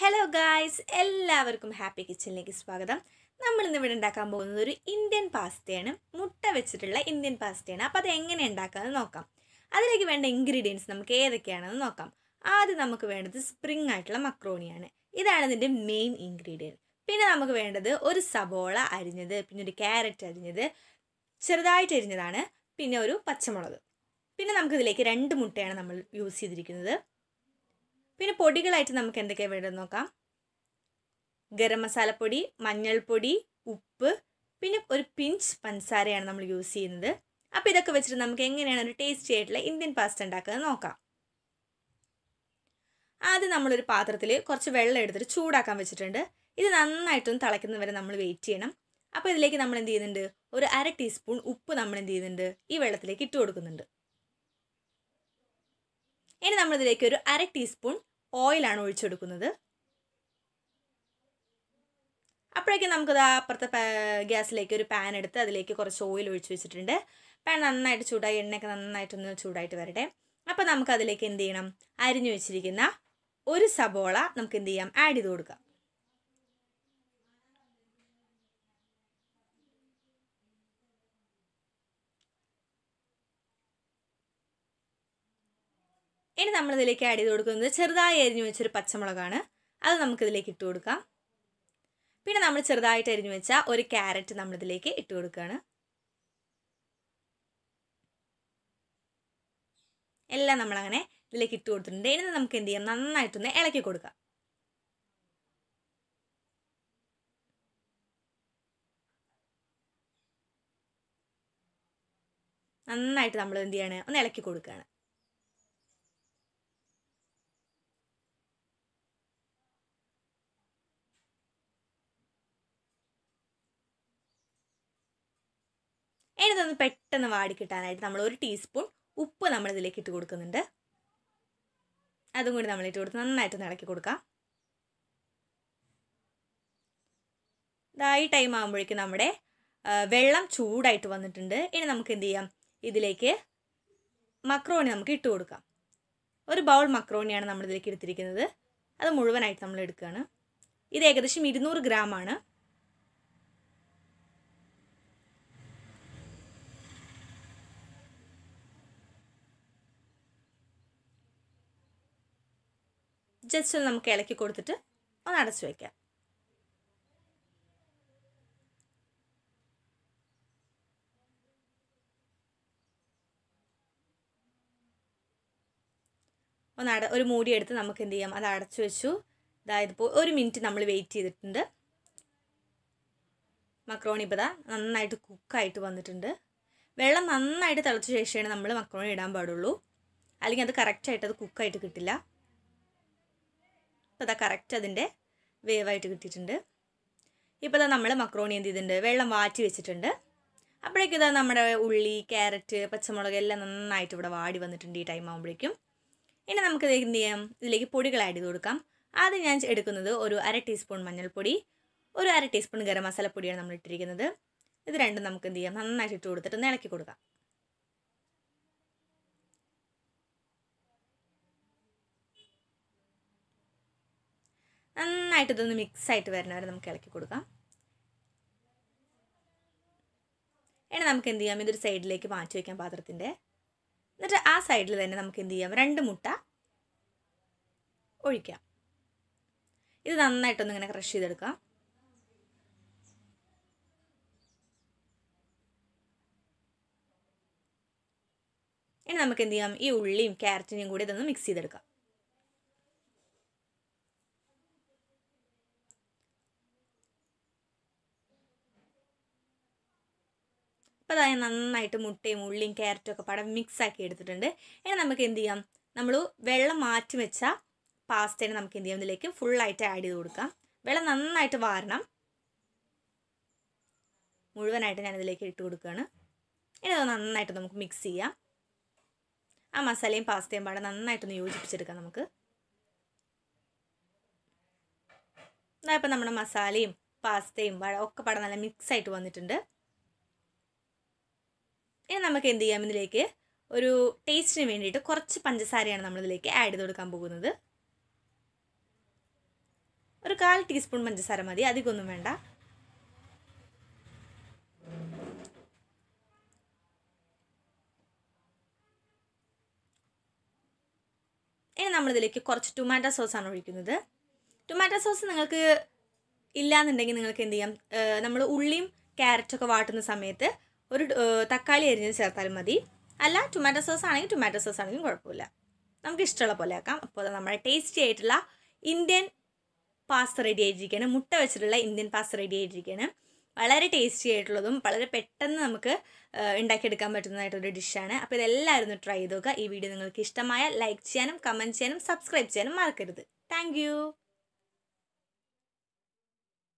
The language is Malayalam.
ഹലോ ഗായ്സ് എല്ലാവർക്കും ഹാപ്പി കിച്ചണിലേക്ക് സ്വാഗതം. നമ്മൾ ഇന്ന് ഇവിടെ ഉണ്ടാക്കാൻ പോകുന്നത് ഒരു ഇന്ത്യൻ പാസ്തയാണ് മുട്ട വെച്ചിട്ടുള്ള ഇന്ത്യൻ പാസ്തയാണ് അപ്പോൾ അത് എങ്ങനെ ഉണ്ടാക്കാമെന്ന് നോക്കാം. അതിലേക്ക് വേണ്ട ഇൻഗ്രീഡിയൻസ് നമുക്ക് ഏതൊക്കെയാണെന്ന് നോക്കാം. ആദ്യം നമുക്ക് വേണ്ടത് സ്പ്രിംഗ് ആയിട്ടുള്ള മക്രോണിയാണ്. ഇതാണ് ഇതിന്റെ മെയിൻ ഇൻഗ്രീഡിയന്റ് പിന്നെ നമുക്ക് വേണ്ടത് ഒരു സബോള അരിഞ്ഞത് പിന്നെ ഒരു ക്യാരറ്റ് അരിഞ്ഞത് ചെറുതായിട്ട് അരിഞ്ഞതാണ് പിന്നെ ഒരു പച്ചമുളക്. പിന്നെ നമുക്കിതിലേക്ക് രണ്ട് മുട്ടയാണ് നമ്മൾ യൂസ് ചെയ്തിരിക്കുന്നത്. പിന്നെ പൊടികളായിട്ട് നമുക്ക് എന്തൊക്കെയാണ് വേണ്ടത് നോക്കാം. ഗരം മസാലപ്പൊടി മഞ്ഞൾപ്പൊടി ഉപ്പ് പിന്നെ ഒരു പിഞ്ച് പഞ്ചസാരയാണ് നമ്മൾ യൂസ് ചെയ്യുന്നത്. അപ്പോൾ ഇതൊക്കെ വെച്ചിട്ട് നമുക്ക് എങ്ങനെയാണ് ഒരു ടേസ്റ്റി ആയിട്ടുള്ള ഇന്ത്യൻ പാസ്റ്റ് ഉണ്ടാക്കുന്നത് നോക്കാം. ആദ്യം നമ്മളൊരു പാത്രത്തിൽ കുറച്ച് വെള്ളം എടുത്തിട്ട് ചൂടാക്കാൻ വെച്ചിട്ടുണ്ട്. ഇത് നന്നായിട്ടൊന്ന് തിളയ്ക്കുന്നവരെ നമ്മൾ വെയിറ്റ് ചെയ്യണം. അപ്പോൾ ഇതിലേക്ക് നമ്മൾ എന്ത് ചെയ്യുന്നുണ്ട്? ഒരു അര ടീസ്പൂൺ ഉപ്പ് നമ്മൾ എന്ത് ചെയ്യുന്നുണ്ട്? ഈ വെള്ളത്തിലേക്ക് ഇട്ട് കൊടുക്കുന്നുണ്ട്. ഇനി നമ്മളിതിലേക്ക് ഒരു അര ടീസ്പൂൺ ഓയിലാണ് ഒഴിച്ചെടുക്കുന്നത്. അപ്പോഴേക്കും നമുക്കത് അപ്പുറത്തെ ഗ്യാസിലേക്ക് ഒരു പാൻ എടുത്ത് അതിലേക്ക് കുറച്ച് ഓയിൽ ഒഴിച്ച് വെച്ചിട്ടുണ്ട്. പാൻ നന്നായിട്ട് ചൂടായി എണ്ണയൊക്കെ നന്നായിട്ടൊന്ന് ചൂടായിട്ട് വരട്ടെ. അപ്പോൾ നമുക്കതിലേക്ക് എന്ത് ചെയ്യണം? അരിഞ്ഞു വെച്ചിരിക്കുന്ന ഒരു സബോള നമുക്ക് എന്ത് ചെയ്യാം? ആഡ് ചെയ്ത് കൊടുക്കാം. ഇനി നമ്മളിതിലേക്ക് ആഡ് ചെയ്ത് കൊടുക്കുന്നത് ചെറുതായി അരിഞ്ഞു വെച്ചൊരു പച്ചമുളകാണ്. അത് നമുക്കിതിലേക്ക് ഇട്ട് കൊടുക്കാം. പിന്നെ നമ്മൾ ചെറുതായിട്ട് അരിഞ്ഞു വെച്ച ഒരു ക്യാരറ്റ് നമ്മളിതിലേക്ക് ഇട്ട് കൊടുക്കുകയാണ് എല്ലാം നമ്മളങ്ങനെ ഇതിലേക്ക് ഇട്ട് കൊടുത്തിട്ടുണ്ട്. ഇനി നമുക്ക് എന്ത് ചെയ്യാം? നന്നായിട്ടൊന്ന് ഇളക്കി കൊടുക്കാം. നന്നായിട്ട് നമ്മൾ എന്ത് ചെയ്യാണ്? ഒന്ന് ഇളക്കി കൊടുക്കുകയാണ് ഇനി ഇതൊന്ന് പെട്ടെന്ന് വാടി കിട്ടാനായിട്ട് നമ്മൾ ഒരു ടീസ്പൂൺ ഉപ്പ് നമ്മൾ ഇതിലേക്ക് ഇട്ട് കൊടുക്കുന്നുണ്ട്. അതും കൂടി നമ്മൾ ഇട്ട് കൊടുത്ത് നന്നായിട്ട് ഇളക്കി കൊടുക്കാം. ഇതായി ടൈം ആകുമ്പോഴേക്കും നമ്മുടെ വെള്ളം ചൂടായിട്ട് വന്നിട്ടുണ്ട്. ഇനി നമുക്ക് എന്ത് ചെയ്യാം? ഇതിലേക്ക് മക്രോണി നമുക്ക് ഇട്ട് കൊടുക്കാം. ഒരു ബൗൾ മക്രോണിയാണ് നമ്മൾ ഇതിലേക്ക് എടുത്തിരിക്കുന്നത്. അത് മുഴുവനായിട്ട് നമ്മൾ എടുക്കുകയാണ്. ഇത് ഏകദേശം ഇരുന്നൂറ് ഗ്രാം ആണ്. ജസ്റ്റ് ഒന്ന് നമുക്ക് ഇളക്കി കൊടുത്തിട്ട് ഒന്ന് അടച്ചു വയ്ക്കാം ഒന്ന് അട ഒരു മൂടി എടുത്ത് നമുക്ക് എന്ത് ചെയ്യാം? അത് അടച്ചു വെച്ചു. അതായത് ഇപ്പോൾ ഒരു മിനിറ്റ് നമ്മൾ വെയിറ്റ് ചെയ്തിട്ടുണ്ട്. മക്രോണി ഇപ്പോൾ നന്നായിട്ട് കുക്കായിട്ട് വന്നിട്ടുണ്ട്. വെള്ളം നന്നായിട്ട് തിളച്ച ശേഷമാണ് നമ്മൾ മക്രോണി ഇടാൻ പാടുള്ളൂ. അല്ലെങ്കിൽ അത് കറക്റ്റായിട്ട് അത് കുക്കായിട്ട് കിട്ടില്ല. ഇപ്പോൾ അതാ കറക്റ്റ് അതിന്റെ വേവായിട്ട് കിട്ടിയിട്ടുണ്ട്. ഇപ്പോൾ ഇതാ നമ്മൾ മക്രോണി എന്ത് ചെയ്തിട്ടുണ്ട്? വെള്ളം വാറ്റി വെച്ചിട്ടുണ്ട്. അപ്പോഴേക്കും ഇതാ നമ്മുടെ ഉള്ളി ക്യാരറ്റ് പച്ചമുളക് എല്ലാം നന്നായിട്ട് ഇവിടെ വാടി വന്നിട്ടുണ്ട് ഈ ടൈം ആകുമ്പോഴേക്കും ഇനി നമുക്ക് എന്ത് ചെയ്യാം? ഇതിലേക്ക് പൊടികൾ ആഡ് ചെയ്ത് കൊടുക്കാം. ആദ്യം ഞാൻ എടുക്കുന്നത് ഒരു അര ടീസ്പൂൺ മഞ്ഞൾപ്പൊടി ഒരു അര ടീസ്പൂൺ ഗരം മസാലപ്പൊടിയാണ് നമ്മൾ ഇട്ടിരിക്കുന്നത്. ഇത് രണ്ടും നമുക്ക് എന്ത് ചെയ്യാം? നന്നായിട്ട് ഇട്ട് കൊടുത്തിട്ട് ഇളക്കി കൊടുക്കാം. നന്നായിട്ട് ഇതൊന്ന് മിക്സ് ആയിട്ട് വരുന്നവരെ നമുക്ക് ഇളക്കി കൊടുക്കാം. ഇനി നമുക്ക് എന്ത് ചെയ്യാം? ഇതൊരു സൈഡിലേക്ക് മാറ്റി വയ്ക്കാം പാത്രത്തിന്റെ. എന്നിട്ട് ആ സൈഡിൽ തന്നെ നമുക്ക് എന്ത് ചെയ്യാം? രണ്ട് മുട്ട ഒഴിക്കാം. ഇത് നന്നായിട്ടൊന്ന് ഇങ്ങനെ ക്രഷ് ചെയ്തെടുക്കാം. ഇനി നമുക്ക് എന്ത് ചെയ്യാം? ഈ ഉള്ളിയും ക്യാരറ്റിനെയും കൂടി ഇതൊന്ന് മിക്സ് ചെയ്തെടുക്കാം. അപ്പോൾ അതായത് നന്നായിട്ട് മുട്ടയും ഉള്ളിയും ക്യാരറ്റും ഒക്കെ പടം മിക്സ് ആക്കി എടുത്തിട്ടുണ്ട്. ഇനി നമുക്ക് എന്ത് ചെയ്യാം? നമ്മൾ വെള്ളം മാറ്റി വെച്ച പാസ്തേനെ നമുക്ക് എന്ത് ചെയ്യാം? ഇതിലേക്ക് ഫുള്ളായിട്ട് ആഡ് ചെയ്ത് കൊടുക്കാം. വെള്ളം നന്നായിട്ട് വാരണം. മുഴുവനായിട്ട് ഞാൻ ഇതിലേക്ക് ഇട്ട് കൊടുക്കുകയാണ്. ഇനി അത് നന്നായിട്ട് നമുക്ക് മിക്സ് ചെയ്യാം. ആ മസാലയും പാസ്തയും പാടെ നന്നായിട്ടൊന്ന് യോജിപ്പിച്ചെടുക്കാം നമുക്ക്. ഇപ്പം നമ്മുടെ മസാലയും പാസ്തയും ഒക്കെ പാടെ നല്ല മിക്സ് ആയിട്ട് വന്നിട്ടുണ്ട്. ഇനി നമുക്ക് എന്ത് ചെയ്യാം? ഇതിലേക്ക് ഒരു ടേസ്റ്റിന് വേണ്ടിയിട്ട് കുറച്ച് പഞ്ചസാരയാണ് നമ്മളിതിലേക്ക് ആഡ് ചെയ്ത് കൊടുക്കാൻ പോകുന്നത്. ഒരു കാൽ ടീസ്പൂൺ പഞ്ചസാര മതി. അധികമൊന്നും വേണ്ട. ഇനി നമ്മളിതിലേക്ക് കുറച്ച് ടൊമാറ്റോ സോസാണ് ഒഴിക്കുന്നത്. ടൊമാറ്റോ സോസ് നിങ്ങൾക്ക് ഇല്ലാന്നുണ്ടെങ്കിൽ നിങ്ങൾക്ക് എന്ത് ചെയ്യാം? നമ്മൾ ഉള്ളിയും ക്യാരറ്റൊക്കെ വാട്ടുന്ന സമയത്ത് ഒരു തക്കാളി അരിഞ്ഞ് ചേർത്താലും മതി. അല്ല ടൊമാറ്റോ സോസ് ആണെങ്കിൽ ടൊമാറ്റോ സോസ് ആണെങ്കിലും കുഴപ്പമില്ല. നമുക്ക് ഇഷ്ടമുള്ള പോലെ ആക്കാം. അപ്പോൾ നമ്മുടെ ടേസ്റ്റി ആയിട്ടുള്ള ഇന്ത്യൻ പാസ്ത റെഡി ആയിട്ടിരിക്കുകയാണ് മുട്ട വെച്ചിട്ടുള്ള ഇന്ത്യൻ പാസ്ത റെഡി ആയിട്ടിരിക്കുകയാണ് വളരെ ടേസ്റ്റി ആയിട്ടുള്ളതും വളരെ പെട്ടെന്ന് നമുക്ക് ഉണ്ടാക്കിയെടുക്കാൻ പറ്റുന്നതായിട്ടൊരു ഡിഷാണ് അപ്പോൾ ഇതെല്ലാവരും ഒന്ന് ട്രൈ ചെയ്ത് നോക്കുക. ഈ വീഡിയോ നിങ്ങൾക്ക് ഇഷ്ടമായ ലൈക്ക് ചെയ്യാനും കമന്റ് ചെയ്യാനും സബ്സ്ക്രൈബ് ചെയ്യാനും മറക്കരുത്. താങ്ക്